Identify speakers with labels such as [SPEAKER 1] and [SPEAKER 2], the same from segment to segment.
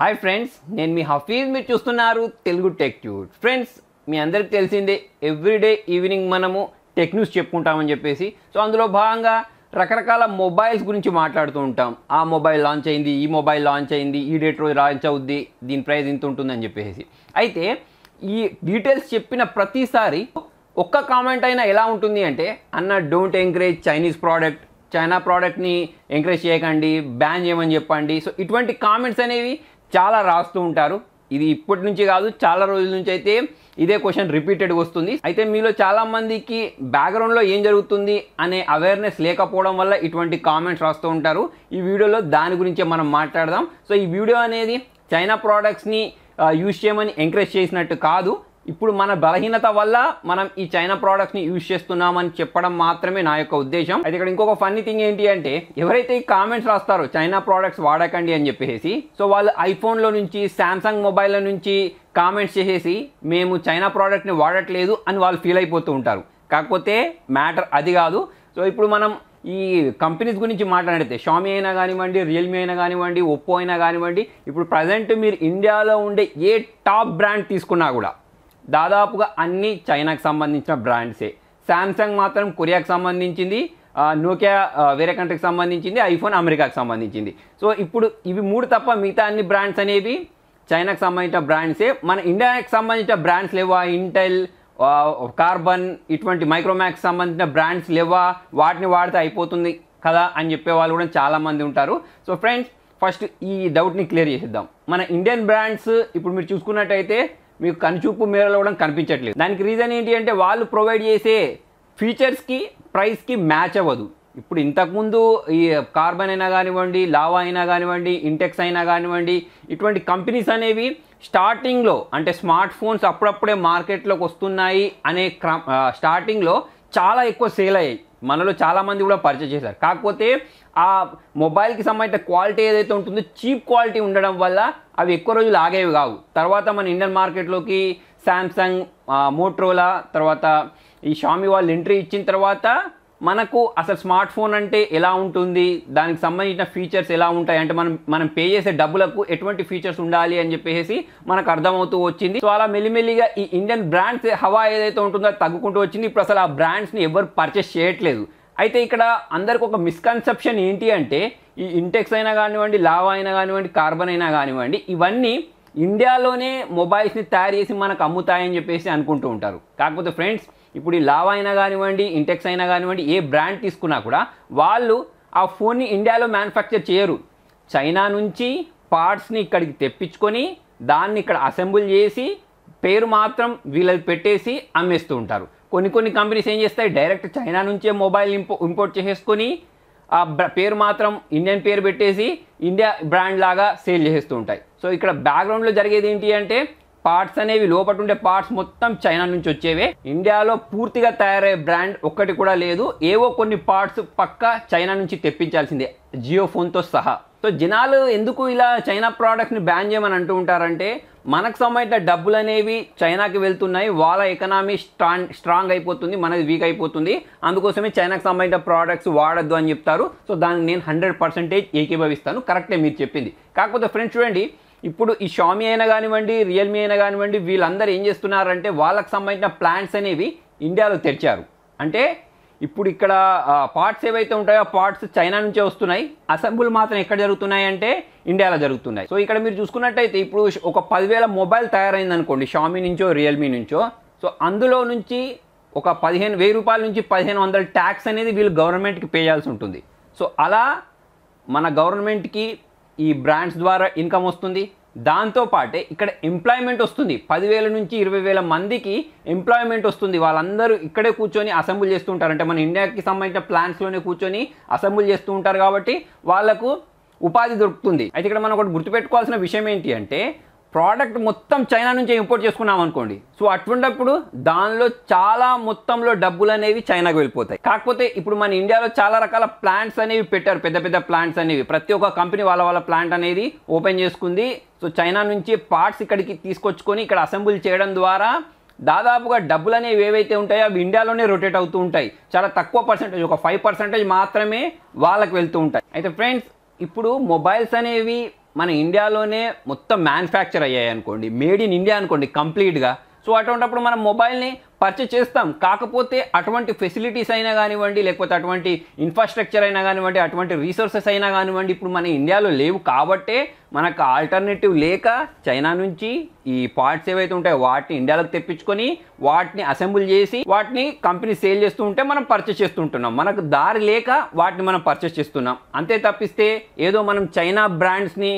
[SPEAKER 1] Hi friends నేను మీ హఫీజ్ మీరు చూస్తున్నారు తెలుగు టెక్ ట్యూట్ ఫ్రెండ్స్ మీ అందరికి తెలిసిందే ఎవ్రీడే ఈవినింగ్ మనము టెక్ న్యూస్ చెప్పుకుంటామని చెప్పేసి. సో అందులో భాగంగా రకరకాల మొబైల్స్ గురించి మాట్లాడుతూ ఉంటాం. ఆ మొబైల్ లాంచ్ అయింది ఈ మొబైల్ లాంచ్ అయింది ఈ డేట్ రోజు లాంచ్ అవుద్ది దీని ప్రైస్ ఇంత ఉంటుందని చెప్పేసి. అయితే ఈ డీటెయిల్స్ చెప్పిన ప్రతిసారి ఒక్క కామెంట్ అయినా ఎలా ఉంటుంది అంటే అన్న don't encourage Chinese product China ప్రోడక్ట్ని ఎంకరేజ్ చేయకండి బ్యాన్ చేయమని చెప్పండి. సో ఇటువంటి కామెంట్స్ అనేవి చాలా రాస్తూ ఉంటారు. ఇది ఇప్పటి నుంచి కాదు చాలా రోజుల నుంచి అయితే ఇదే క్వశ్చన్ రిపీటెడ్గా వస్తుంది. అయితే మీలో చాలామందికి బ్యాక్గ్రౌండ్లో ఏం జరుగుతుంది అనే అవేర్నెస్ లేకపోవడం వల్ల ఇటువంటి కామెంట్స్ రాస్తూ ఉంటారు. ఈ వీడియోలో దాని గురించే మనం మాట్లాడదాం. సో ఈ వీడియో అనేది చైనా ప్రోడక్ట్స్ని యూజ్ చేయమని ఎంకరేజ్ చేసినట్టు కాదు. ఇప్పుడు మన బలహీనత వల్ల మనం ఈ చైనా ప్రోడక్ట్స్ని యూజ్ చేస్తున్నామని చెప్పడం మాత్రమే నా యొక్క ఉద్దేశం. అయితే ఇక్కడ ఇంకొక ఫన్నీ థింగ్ ఏంటి అంటే ఎవరైతే ఈ కామెంట్స్ రాస్తారో చైనా ప్రోడక్ట్స్ వాడకండి అని చెప్పేసి సో వాళ్ళు ఐఫోన్లో నుంచి శాంసంగ్ మొబైల్లో నుంచి కామెంట్స్ చేసేసి మేము చైనా ప్రోడక్ట్ని వాడట్లేదు అని వాళ్ళు ఫీల్ అయిపోతూ ఉంటారు. కాకపోతే మ్యాటర్ అది కాదు. సో ఇప్పుడు మనం ఈ కంపెనీస్ గురించి మాట్లాడితే షామీ అయినా కానివ్వండి రియల్మీ అయినా కానివ్వండి ఒప్పో అయినా కానివ్వండి ఇప్పుడు ప్రజెంట్ మీరు ఇండియాలో ఉండే ఏ టాప్ బ్రాండ్ తీసుకున్నా కూడా దాదాపుగా అన్ని చైనాకి సంబంధించిన బ్రాండ్సే. శాంసంగ్ మాత్రం కొరియాకు సంబంధించింది నోకియా వేరే కంట్రీకి సంబంధించింది ఐఫోన్ అమెరికాకు సంబంధించింది. సో ఇప్పుడు ఇవి మూడు తప్ప మిగతా అన్ని బ్రాండ్స్ అనేవి చైనాకి సంబంధించిన బ్రాండ్సే. మన ఇండియాకి సంబంధించిన బ్రాండ్స్ లేవా? ఇంటెల్ కార్బన్ ఇటువంటి మైక్రోమాక్స్ సంబంధించిన బ్రాండ్స్ లేవా? వాటిని వాడితే అయిపోతుంది కదా అని చెప్పే వాళ్ళు కూడా చాలామంది ఉంటారు. సో ఫ్రెండ్స్ ఫస్ట్ ఈ డౌట్ని క్లియర్ చేసేద్దాం. మన ఇండియన్ బ్రాండ్స్ ఇప్పుడు మీరు చూసుకున్నట్టయితే మీకు కనుచూపు మేరలో కూడా కనిపించట్లేదు. దానికి రీజన్ ఏంటి అంటే వాళ్ళు ప్రొవైడ్ చేసే ఫీచర్స్కి ప్రైస్కి మ్యాచ్ అవ్వదు. ఇప్పుడు ఇంతకుముందు ఈ కార్బన్ అయినా కానివ్వండి లావా అయినా కానివ్వండి ఇంటెక్స్ అయినా కానివ్వండి ఇటువంటి కంపెనీస్ అనేవి స్టార్టింగ్లో అంటే స్మార్ట్ ఫోన్స్ అప్పుడప్పుడే మార్కెట్లోకి వస్తున్నాయి అనే క్రమ స్టార్టింగ్లో చాలా ఎక్కువ సేల్ అయ్యాయి. మనలో చాలామంది కూడా పరిచయం చేశారు. కాకపోతే ఆ మొబైల్కి సంబంధించిన క్వాలిటీ ఏదైతే ఉంటుందో చీప్ క్వాలిటీ ఉండడం వల్ల అవి ఎక్కువ రోజులు ఆగేవి కావు. తర్వాత మన ఇండియన్ మార్కెట్లోకి శాంసంగ్ మోట్రోలా తర్వాత ఈ షామి వాళ్ళు ఎంట్రీ ఇచ్చిన తర్వాత మనకు అసలు స్మార్ట్ ఫోన్ అంటే ఎలా ఉంటుంది? దానికి సంబంధించిన ఫీచర్స్ ఎలా ఉంటాయి? అంటే మనం మనం పే చేసే డబ్బులకు ఎటువంటి ఫీచర్స్ ఉండాలి అని చెప్పేసి మనకు అర్థమవుతూ వచ్చింది. సో అలా మెల్లిమెల్లిగా ఈ ఇండియన్ బ్రాండ్స్ హవా ఏదైతే ఉంటుందో తగ్గుకుంటూ వచ్చింది. ఇప్పుడు అసలు ఆ బ్రాండ్స్ని ఎవరు పర్చేస్ చేయట్లేదు. అయితే ఇక్కడ అందరికి ఒక మిస్కన్సెప్షన్ ఏంటి అంటే ఈ ఇంటెక్స్ అయినా కానివ్వండి లావా అయినా కానివ్వండి కార్బన్ అయినా కానివ్వండి ఇవన్నీ ఇండియాలోనే మొబైల్స్ని తయారు చేసి మనకు అమ్ముతాయని చెప్పేసి అనుకుంటూ ఉంటారు. కాకపోతే ఫ్రెండ్స్ ఇప్పుడు ఈ లావా అయినా కానివ్వండి ఇంటెక్స్ అయినా కానివ్వండి ఏ బ్రాండ్ తీసుకున్నా కూడా వాళ్ళు ఆ ఫోన్ని ఇండియాలో మ్యానుఫ్యాక్చర్ చేయరు. చైనా నుంచి పార్ట్స్ని ఇక్కడికి తెప్పించుకొని దాన్ని ఇక్కడ అసెంబుల్ చేసి పేరు మాత్రం వీళ్ళది పెట్టేసి అమ్మేస్తూ ఉంటారు. కొన్ని కొన్ని కంపెనీస్ ఏం చేస్తాయి? డైరెక్ట్ చైనా నుంచే మొబైల్ ఇంపో ఇంపోర్ట్ చేసేసుకొని ఆ పేరు మాత్రం ఇండియన్ పేరు పెట్టేసి ఇండియా బ్రాండ్ లాగా సేల్ చేసేస్తూ ఉంటాయి. సో ఇక్కడ బ్యాక్గ్రౌండ్లో జరిగేది ఏంటి అంటే పార్ట్స్ అనేవి లోపల ఉండే పార్ట్స్ మొత్తం చైనా నుంచి వచ్చేవే. ఇండియాలో పూర్తిగా తయారయ్యే బ్రాండ్ ఒక్కటి కూడా లేదు. ఏవో కొన్ని పార్ట్స్ పక్క చైనా నుంచి తెప్పించాల్సిందే. జియో ఫోన్తో సహా. సో జనాలు ఎందుకు ఇలా చైనా ప్రోడక్ట్ని బ్యాన్ చేయమని అంటూ ఉంటారంటే మనకు సంబంధించిన డబ్బులు అనేవి చైనాకి వెళ్తున్నాయి. వాళ్ళ ఎకనామీ స్ట్రాంగ్ స్ట్రాంగ్ అయిపోతుంది. మనది వీక్ అయిపోతుంది. అందుకోసమే చైనాకి సంబంధించిన ప్రోడక్ట్స్ వాడద్దు అని చెప్తారు. సో దానికి నేను హండ్రెడ్ పర్సెంటేజ్ ఏకీభవిస్తాను. కరెక్టే మీరు చెప్పింది. కాకపోతే ఫ్రెండ్స్ చూడండి ఇప్పుడు ఈ షామీ అయినా కానివ్వండి రియల్మీ అయినా కానివ్వండి వీళ్ళందరూ ఏం చేస్తున్నారంటే వాళ్ళకి సంబంధించిన ప్లాంట్స్ అనేవి ఇండియాలో తెరిచారు. అంటే ఇప్పుడు ఇక్కడ పార్ట్స్ ఏవైతే ఉంటాయో పార్ట్స్ చైనా నుంచే వస్తున్నాయి. అసెంబుల్ మాత్రం ఎక్కడ జరుగుతున్నాయి అంటే ఇండియాలో జరుగుతున్నాయి. సో ఇక్కడ మీరు చూసుకున్నట్టయితే ఇప్పుడు ఒక పదివేల మొబైల్ తయారైంది అనుకోండి షామీ నుంచో రియల్మీ నుంచో. సో అందులో నుంచి ఒక పదిహేను వెయ్యి రూపాయల నుంచి పదిహేను వందల ట్యాక్స్ అనేది వీళ్ళు గవర్నమెంట్కి పే చేయాల్సి ఉంటుంది. సో అలా మన గవర్నమెంట్కి ఈ బ్రాండ్స్ ద్వారా ఇన్కమ్ వస్తుంది. దాంతోపాటే ఇక్కడ ఎంప్లాయ్మెంట్ వస్తుంది. పదివేల నుంచి ఇరవై వేల మందికి ఎంప్లాయ్మెంట్ వస్తుంది. వాళ్ళందరూ ఇక్కడే కూర్చొని అసెంబుల్ చేస్తూ ఉంటారు. అంటే మన ఇండియాకి సంబంధించిన ప్లాన్స్లోనే కూర్చొని అసెంబుల్ చేస్తూ ఉంటారు కాబట్టి వాళ్ళకు ఉపాధి దొరుకుతుంది. అయితే ఇక్కడ మనం ఒకటి గుర్తుపెట్టుకోవాల్సిన విషయం ఏంటి అంటే ప్రోడక్ట్ మొత్తం చైనా నుంచి ఇంపోర్ట్ చేసుకున్నాం అనుకోండి. సో అటువంటిప్పుడు దానిలో చాలా మొత్తంలో డబ్బులు అనేవి చైనాకు వెళ్ళిపోతాయి. కాకపోతే ఇప్పుడు మన ఇండియాలో చాలా రకాల ప్లాంట్స్ అనేవి పెట్టారు. పెద్ద పెద్ద ప్లాంట్స్ అనేవి. ప్రతి ఒక్క కంపెనీ వాళ్ళ వాళ్ళ ప్లాంట్ అనేది ఓపెన్ చేసుకుంది. సో చైనా నుంచి పార్ట్స్ ఇక్కడికి తీసుకొచ్చుకొని ఇక్కడ అసెంబుల్ చేయడం ద్వారా దాదాపుగా డబ్బులు అనేవి ఏవైతే ఉంటాయో అవి ఇండియాలోనే రొటేట్ అవుతూ ఉంటాయి. చాలా తక్కువ పర్సెంటేజ్ ఒక ఫైవ్ పర్సెంటేజ్ మాత్రమే వాళ్ళకి వెళ్తూ ఉంటాయి. అయితే ఫ్రెండ్స్ ఇప్పుడు మొబైల్స్ అనేవి మన ఇండియాలోనే మొత్తం మ్యానుఫ్యాక్చర్ అయ్యాయి అనుకోండి మేడ్ ఇన్ ఇండియా అనుకోండి కంప్లీట్గా సో అటువంటిప్పుడు మనం మొబైల్ని పర్చేజ్ చేస్తాం. కాకపోతే అటువంటి ఫెసిలిటీస్ అయినా కానివ్వండి లేకపోతే అటువంటి ఇన్ఫ్రాస్ట్రక్చర్ అయినా కానివ్వండి అటువంటి రీసోర్సెస్ అయినా కానివ్వండి ఇప్పుడు మన ఇండియాలో లేవు కాబట్టే మనకు ఆల్టర్నేటివ్ లేక చైనా నుంచి ఈ పార్ట్స్ ఏవైతే ఉంటాయో వాటిని ఇండియాలోకి తెప్పించుకొని వాటిని అసెంబుల్ చేసి వాటిని కంపెనీ సేల్ చేస్తూ ఉంటే మనం పర్చేస్ చేస్తుంటున్నాం మనకు దారి లేక వాటిని మనం పర్చేస్ చేస్తున్నాం. అంతే తప్పిస్తే ఏదో మనం చైనా బ్రాండ్స్ని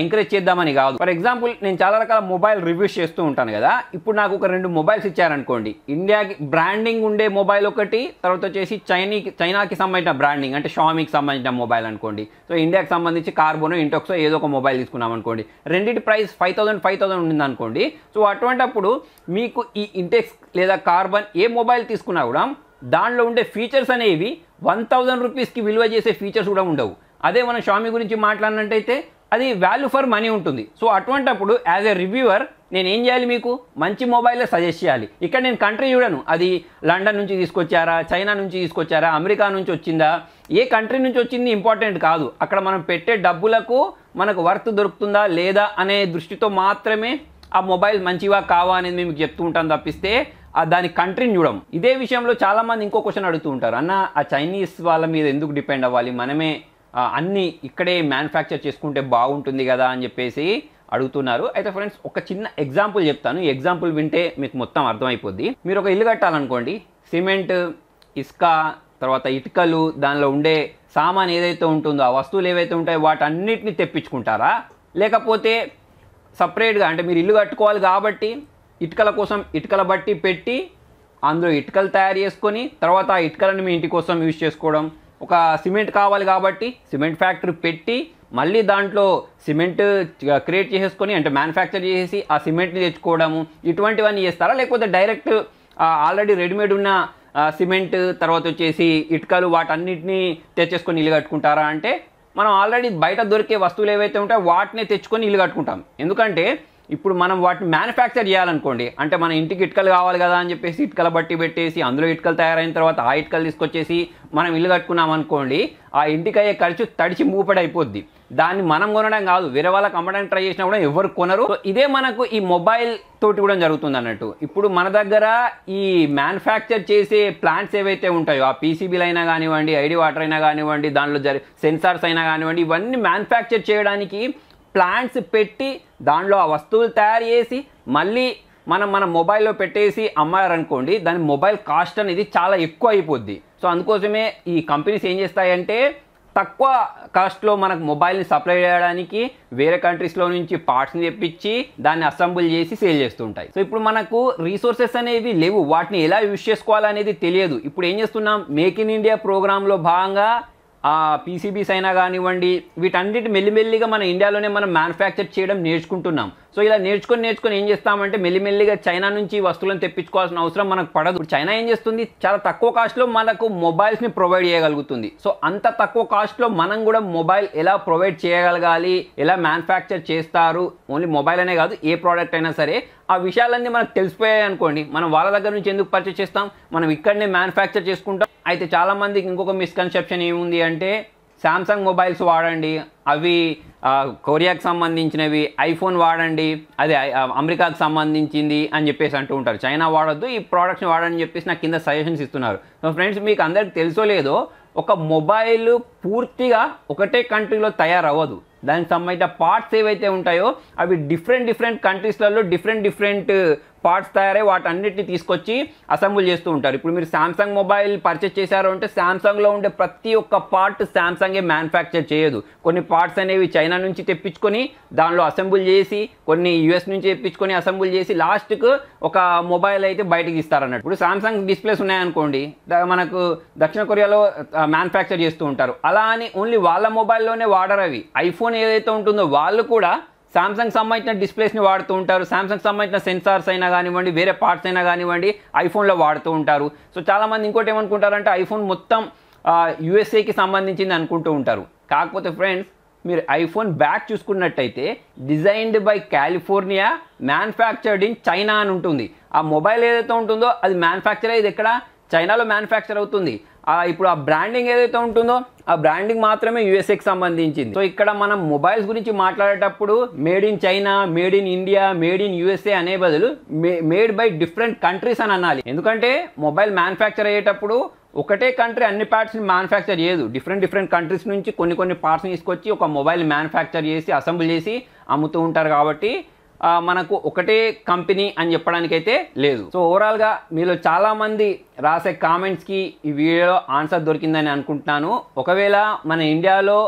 [SPEAKER 1] ఎంకరేజ్ చేద్దామని కాదు. ఫర్ ఎగ్జాంపుల్ నేను చాలా రకాల మొబైల్ రివ్యూస్ చేస్తూ ఉంటాను కదా. ఇప్పుడు నాకు ఒక రెండు మొబైల్స్ ఇచ్చారనుకోండి. ఇండియాకి బ్రాండింగ్ ఉండే మొబైల్ ఒకటి తర్వాత వచ్చేసి చైనీకి చైనాకి సంబంధించిన బ్రాండింగ్ అంటే షామీకి సంబంధించిన మొబైల్ అనుకోండి. సో ఇండియాకి సంబంధించి కార్బోనో ఇంటోక్సో ఏదో ఒక మొబైల్ తీసుకున్నాం అనుకోండి. రెండింటి price five thousand five thousand ఉంది అనుకోండి. సో అటువంటప్పుడు మీకు ఈ ఇంటెక్స్ లేదా కార్బన్ ఏ మొబైల్ తీసుకున్నా కూడా దానిలో ఉండే ఫీచర్స్ అనేవి వన్ థౌజండ్ రూపీస్కి విలువ చేసే ఫీచర్స్ కూడా ఉండవు. అదే మనం షామీ గురించి మాట్లాడినట్టయితే అది వాల్యూ ఫర్ మనీ ఉంటుంది. సో అటువంటప్పుడు యాజ్ ఎ రివ్యూవర్ నేను ఏం చేయాలి మీకు? మంచి మొబైల్ సజెస్ట్ చేయాలి. ఇక్కడ నేను కంట్రీ చూడను. అది లండన్ నుంచి తీసుకొచ్చారా? చైనా నుంచి తీసుకొచ్చారా? అమెరికా నుంచి వచ్చిందా? ఏ కంట్రీ నుంచి వచ్చింది ఇంపార్టెంట్ కాదు. అక్కడ మనం పెట్టే డబ్బులకు మనకు వర్త్ దొరుకుతుందా లేదా అనే దృష్టితో మాత్రమే ఆ మొబైల్ మంచివా కావా అనేది మేము చెప్తూ ఉంటాం తప్పిస్తే దాని కంట్రీని చూడం ఇదే విషయంలో చాలామంది ఇంకో క్వశ్చన్ అడుగుతూ ఉంటారు. అన్న ఆ చైనీస్ వాళ్ళ మీద ఎందుకు డిపెండ్ అవ్వాలి? మనమే అన్నీ ఇక్కడే మ్యానుఫ్యాక్చర్ చేసుకుంటే బాగుంటుంది కదా అని చెప్పేసి అడుగుతున్నారు. అయితే ఫ్రెండ్స్ ఒక చిన్న ఎగ్జాంపుల్ చెప్తాను. ఈ ఎగ్జాంపుల్ వింటే మీకు మొత్తం అర్థమైపోద్ది. మీరు ఒక ఇల్లు కట్టాలనుకోండి. సిమెంట్ ఇసుక తర్వాత ఇటుకలు దానిలో ఉండే సామాన్ ఏదైతే ఉంటుందో ఆ వస్తువులు ఏవైతే ఉంటాయో వాటన్నిటిని తెప్పించుకుంటారా? లేకపోతే సపరేట్గా అంటే మీరు ఇల్లు కట్టుకోవాలి కాబట్టి ఇటుకల కోసం ఇటుకల బట్టి పెట్టి అందులో ఇటుకలు తయారు చేసుకొని తర్వాత ఆ ఇటుకలను మీ ఇంటి కోసం యూజ్ చేసుకోవడం ఒక సిమెంట్ కావాలి కాబట్టి సిమెంట్ ఫ్యాక్టరీ పెట్టి మళ్ళీ దాంట్లో సిమెంట్ క్రియేట్ చేసేసుకొని అంటే మ్యానుఫ్యాక్చర్ చేసేసి ఆ సిమెంట్ని తెచ్చుకోవడము ఇటువంటివన్నీ చేస్తారా? లేకపోతే డైరెక్ట్ ఆల్రెడీ రెడీమేడ్ ఉన్న సిమెంట్ తర్వాత వచ్చేసి ఇటుకలు వాటన్నిటిని తెచ్చేసుకొని ఇల్లు కట్టుకుంటారా? అంటే మనం ఆల్రెడీ బయట దొరికే వస్తువులు ఏవైతే ఉంటాయో వాటినే తెచ్చుకొని ఇల్లు కట్టుకుంటాం. ఎందుకంటే ఇప్పుడు మనం వాటిని మ్యానుఫ్యాక్చర్ చేయాలనుకోండి అంటే మన ఇంటికి ఇటుకలు కావాలి కదా అని చెప్పేసి ఇటుకల బట్టి పెట్టేసి అందులో ఇటుకలు తయారైన తర్వాత ఆ ఇటుకలు తీసుకొచ్చేసి మనం ఇల్లు కట్టుకున్నాం అనుకోండి ఆ ఇంటికి అయ్యే ఖర్చు తడిచి మూపడి అయిపోద్ది. దాన్ని మనం కొనడం కాదు వేరే వాళ్ళకి అమ్మడానికి ట్రై చేసినా కూడా ఎవరు కొనరు. ఇదే మనకు ఈ మొబైల్ తోటి కూడా జరుగుతుంది అన్నట్టు. ఇప్పుడు మన దగ్గర ఈ మ్యానుఫ్యాక్చర్ చేసే ప్లాంట్స్ ఏవైతే ఉంటాయో ఆ పీసీబీలు అయినా కానివ్వండి ఐడి వాటర్ అయినా కానివ్వండి దానిలో జరి సెన్సార్స్ అయినా కానివ్వండి ఇవన్నీ మ్యానుఫ్యాక్చర్ చేయడానికి ప్లాంట్స్ పెట్టి దానిలో ఆ వస్తువులు తయారు చేసి మళ్ళీ మనం మన మొబైల్లో పెట్టేసి అమ్మారనుకోండి దాని మొబైల్ కాస్ట్ అనేది చాలా ఎక్కువ అయిపోద్ది. సో అందుకోసమే ఈ కంపెనీస్ ఏం చేస్తాయంటే తక్కువ కాస్ట్లో మనకు మొబైల్ని సప్లై చేయడానికి వేరే కంట్రీస్లో నుంచి పార్ట్స్ని తెప్పించి దాన్ని అసెంబుల్ చేసి సేల్ చేస్తుంటాయి సో ఇప్పుడు మనకు రీసోర్సెస్ అనేవి లేవు. వాటిని ఎలా యూజ్ చేసుకోవాలనేది తెలియదు. ఇప్పుడు ఏం చేస్తున్నాం? మేక్ ఇన్ ఇండియా ప్రోగ్రాంలో భాగంగా ఆ పీసీబీస్ అయినా కానివ్వండి వీటన్నిటి మెల్లిమెల్లిగా మన ఇండియాలోనే మనం మ్యానుఫ్యాక్చర్ చేయడం నేర్చుకుంటున్నాం. సో ఇలా నేర్చుకొని నేర్చుకొని ఏం చేస్తామంటే మెల్లిమెల్లిగా చైనా నుంచి వస్తువులను తెప్పించుకోవాల్సిన అవసరం మనకు పడదు. ఇప్పుడు చైనా ఏం చేస్తుంది? చాలా తక్కువ కాస్ట్లో మనకు మొబైల్స్ని ప్రొవైడ్ చేయగలుగుతుంది. సో అంత తక్కువ కాస్ట్లో మనం కూడా మొబైల్ ఎలా ప్రొవైడ్ చేయగలగాలి? ఎలా మ్యానుఫ్యాక్చర్ చేస్తారు? ఓన్లీ మొబైల్ అనే కాదు ఏ ప్రోడక్ట్ అయినా సరే. ఆ విషయాలన్నీ మనకు తెలిసిపోయాయి అనుకోండి. మనం వాళ్ళ దగ్గర నుంచి ఎందుకు పర్చేస్ చేస్తాం? మనం ఇక్కడనే మ్యానుఫ్యాక్చర్ చేసుకుంటాం. అయితే చాలామందికి ఇంకొక మిస్కన్సెప్షన్ ఏముంది అంటే శాంసంగ్ మొబైల్స్ వాడండి. అవి కొరియాకి సంబంధించినవి ఐఫోన్ వాడండి. అది అమెరికాకు సంబంధించింది అని చెప్పేసి అంటూ ఉంటారు. చైనా వాడొద్దు ఈ ప్రోడక్ట్స్ని వాడని చెప్పేసి నాకు కింద సజెషన్స్ ఇస్తున్నారు. సో ఫ్రెండ్స్ మీకు అందరికి తెలుసో లేదో ఒక మొబైల్ పూర్తిగా ఒకటే కంట్రీలో తయారవ్వదు. దానికి సంబంధించిన పార్ట్స్ ఏవైతే ఉంటాయో అవి డిఫరెంట్ డిఫరెంట్ కంట్రీస్లలో డిఫరెంట్ డిఫరెంట్ పార్ట్స్ తయారై వాటన్నిటిని తీసుకొచ్చి అసెంబుల్ చేస్తూ ఉంటారు. ఇప్పుడు మీరు శాంసంగ్ మొబైల్ పర్చేస్ చేశారు అంటే శాంసంగ్లో ఉండే ప్రతి ఒక్క పార్ట్ శాంసంగే మ్యానుఫ్యాక్చర్ చేయదు. కొన్ని పార్ట్స్ అనేవి చైనా నుంచి తెప్పించుకొని దానిలో అసెంబుల్ చేసి కొన్ని యుఎస్ నుంచి తెప్పించుకొని అసెంబుల్ చేసి లాస్ట్కు ఒక మొబైల్ అయితే బయటకి ఇస్తారన్నట్టు. ఇప్పుడు శాంసంగ్ డిస్ప్లేస్ ఉన్నాయనుకోండి మనకు దక్షిణ కొరియాలో మ్యానుఫ్యాక్చర్ చేస్తూ ఉంటారు. అలా అని ఓన్లీ వాళ్ళ మొబైల్లోనే వాడరు అవి. ఐఫోన్ ఏదైతే ఉంటుందో వాళ్ళు కూడా శాంసంగ్ సంబంధించిన డిస్ప్లేస్ని వాడుతూ ఉంటారు. సామ్సంగ్ సంబంధించిన సెన్సార్స్ అయినా కానివ్వండి వేరే పార్ట్స్ అయినా కానివ్వండి ఐఫోన్లో వాడుతూ ఉంటారు. సో చాలామంది ఇంకోటి ఏమనుకుంటారంటే ఐఫోన్ మొత్తం యూఎస్ఏకి సంబంధించింది అనుకుంటూ ఉంటారు. కాకపోతే ఫ్రెండ్స్ మీరు ఐఫోన్ బ్యాక్ చూసుకున్నట్టయితే designed by California manufactured in China అని ఉంటుంది. ఆ మొబైల్ ఏదైతే ఉంటుందో అది మ్యానుఫ్యాక్చర్ అయ్యేది ఎక్కడ? చైనాలో మ్యానుఫ్యాక్చర్ అవుతుంది. ఆ ఇప్పుడు ఆ బ్రాండింగ్ ఏదైతే ఉంటుందో ఆ బ్రాండింగ్ మాత్రమే యూఎస్ఏకి సంబంధించింది. సో ఇక్కడ మనం మొబైల్స్ గురించి మాట్లాడేటప్పుడు made in China made in India made in USA అనే బదులు మేడ్ బై డిఫరెంట్ కంట్రీస్ అని అనాలి. ఎందుకంటే మొబైల్ మ్యానుఫ్యాక్చర్ అయ్యేటప్పుడు ఒకటే కంట్రీ అన్ని పార్ట్స్ని మ్యానుఫ్యాక్చర్ చేయదు. డిఫరెంట్ డిఫరెంట్ కంట్రీస్ నుంచి కొన్ని కొన్ని పార్ట్స్ని తీసుకొచ్చి ఒక మొబైల్ మ్యానుఫ్యాక్చర్ చేసి అసెంబ్ల్ చేసి అమ్ముతూ ఉంటారు కాబట్టి మనకు ఒకటే కంపెనీ అని చెప్పడానికైతే లేదు. సో ఓవరాల్గా మీలో చాలామంది రాసే కామెంట్స్కి ఈ వీడియోలో ఆన్సర్ దొరికిందని అనుకుంటున్నాను. ఒకవేళ మన ఇండియాలో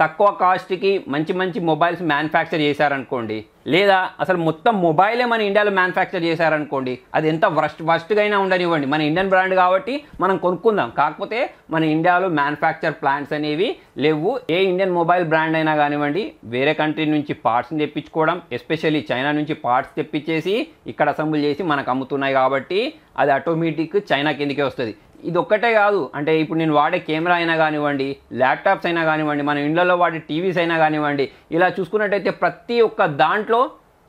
[SPEAKER 1] తక్కువ కాస్ట్కి మంచి మంచి మొబైల్స్ మ్యానుఫ్యాక్చర్ చేశారనుకోండి లేదా అసలు మొత్తం మొబైలే మన ఇండియాలో మ్యానుఫ్యాక్చర్ చేశారనుకోండి అది ఎంత వర్స్ట్ వర్స్ట్గా అయినా ఉండనివ్వండి. మన ఇండియన్ బ్రాండ్ కాబట్టి మనం కొనుక్కుందాం. కాకపోతే మన ఇండియాలో మ్యానుఫ్యాక్చర్ ప్లాంట్స్ అనేవి లేవు. ఏ ఇండియన్ మొబైల్ బ్రాండ్ అయినా కానివ్వండి వేరే కంట్రీ నుంచి పార్ట్స్ని తెప్పించుకోవడం ఎస్పెషల్లీ చైనా నుంచి పార్ట్స్ తెప్పించేసి ఇక్కడ అసెంబుల్ చేసి మనకు అమ్ముతున్నాయి కాబట్టి అది ఆటోమేటిక్ చైనా కిందకే వస్తుంది. ఇది ఒక్కటే కాదు. అంటే ఇప్పుడు నేను వాడే కెమెరా అయినా కానివ్వండి ల్యాప్టాప్స్ అయినా కానివ్వండి మన ఇండ్లలో వాడే టీవీస్ అయినా కానివ్వండి ఇలా చూసుకున్నట్టయితే ప్రతి ఒక్క దాంట్లో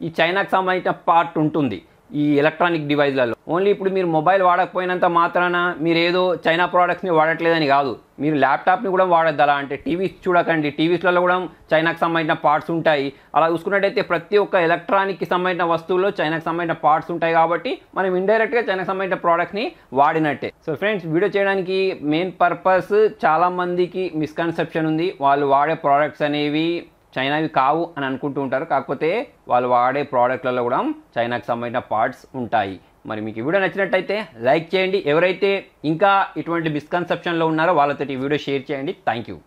[SPEAKER 1] ఈ చైనాకు సంబంధించిన పార్ట్ ఉంటుంది. ఈ ఎలక్ట్రానిక్ డివైజ్లలో ఓన్లీ ఇప్పుడు మీరు మొబైల్ వాడకపోయినంత మాత్రాన మీరు ఏదో చైనా ప్రోడక్ట్స్ని వాడట్లేదని కాదు. మీరు ల్యాప్టాప్ని కూడా వాడద్దు అలా అంటే టీవీస్ చూడకండి. టీవీస్లలో కూడా చైనాకు సంబంధించిన పార్ట్స్ ఉంటాయి. అలా చూసుకున్నట్టయితే ప్రతి ఒక్క ఎలక్ట్రానిక్కి సంబంధించిన వస్తువుల్లో చైనాకు సంబంధించిన పార్ట్స్ ఉంటాయి కాబట్టి మనం ఇండైరెక్ట్గా చైనాకు సంబంధించిన ప్రోడక్ట్ని వాడినట్టే. సో ఫ్రెండ్స్ వీడియో చేయడానికి మెయిన్ పర్పస్ చాలామందికి మిస్కన్సెప్షన్ ఉంది. వాళ్ళు వాడే ప్రోడక్ట్స్ అనేవి చైనావి కావు అని అనుకుంటూ ఉంటారు. కాకపోతే వాళ్ళు వాడే ప్రోడక్ట్లలో కూడా చైనాకి సంబంధించిన పార్ట్స్ ఉంటాయి. మరి మీకు ఈ వీడియో నచ్చినట్టయితే లైక్ చేయండి. ఎవరైతే ఇంకా ఇటువంటి మిస్కన్సెప్షన్లో ఉన్నారో వాళ్ళతో ఈ వీడియో షేర్ చేయండి. Thank you